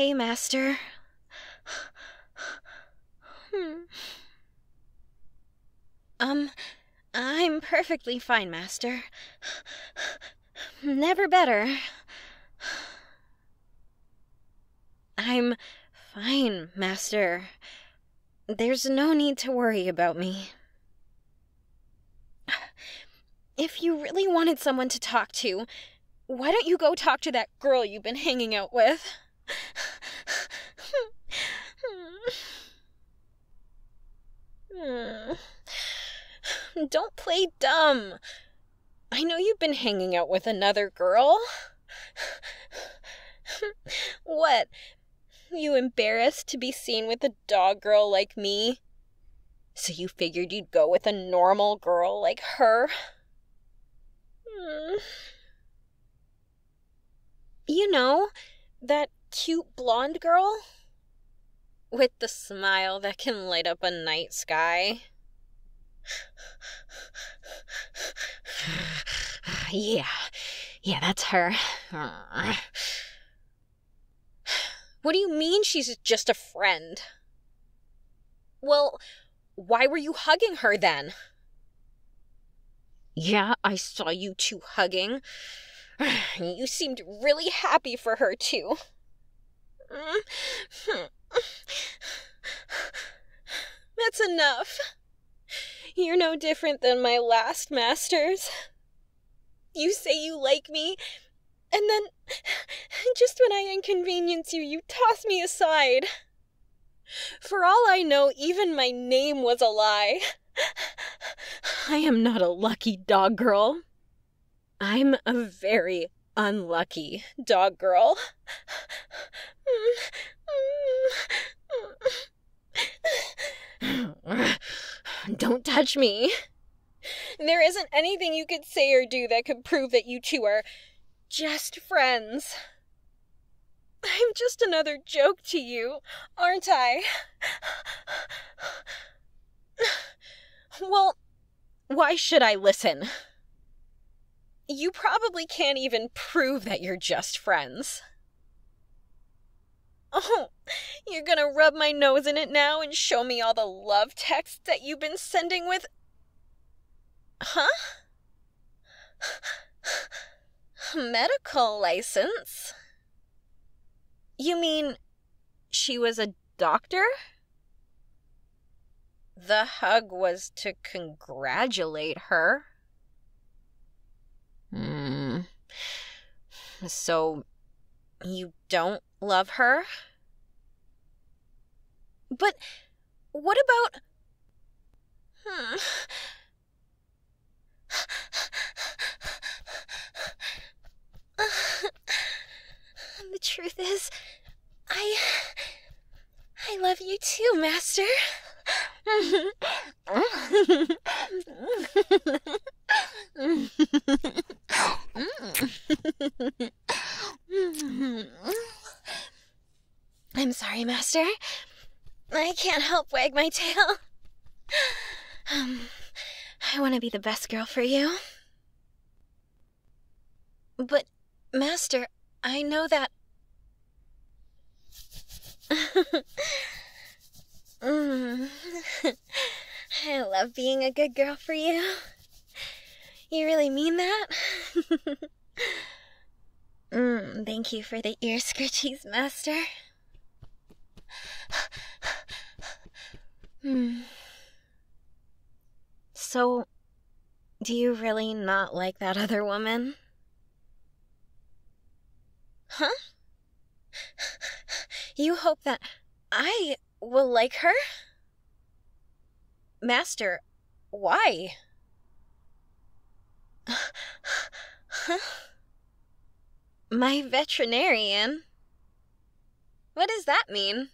Master. Hmm. Um, I'm perfectly fine, Master. Never better. I'm fine, Master. There's no need to worry about me. If you really wanted someone to talk to, why don't you go talk to that girl you've been hanging out with? Don't play dumb. I know you've been hanging out with another girl. what? You embarrassed to be seen with a dog girl like me? So you figured you'd go with a normal girl like her? Hmm. You know, that cute blonde girl? With the smile that can light up a night sky. yeah, yeah, that's her. What do you mean she's just a friend? Well, why were you hugging her then? Yeah, I saw you two hugging. You seemed really happy for her, too. That's enough. You're no different than my last masters. You say you like me, and then, just when I inconvenience you, you toss me aside. For all I know, even my name was a lie. I am not a lucky dog girl. I'm a very unlucky dog girl. Don't touch me. There isn't anything you could say or do that could prove that you two are just friends. I'm just another joke to you, aren't I? well, why should I listen? You probably can't even prove that you're just friends. Oh, you're gonna rub my nose in it now and show me all the love texts that you've been sending with. Huh? Medical license? You mean she was a doctor? The hug was to congratulate her. Hmm. So, you don't love her? But what about. Hmm. the truth is, I. I love you too, Master. I'm sorry, Master. I can't help wag my tail. Um, I want to be the best girl for you. But, Master, I know that. mm. I love being a good girl for you. You really mean that? mm, thank you for the ear scritchies, Master. Hmm. So, do you really not like that other woman? Huh? You hope that I will like her? Master, why? My veterinarian? What does that mean?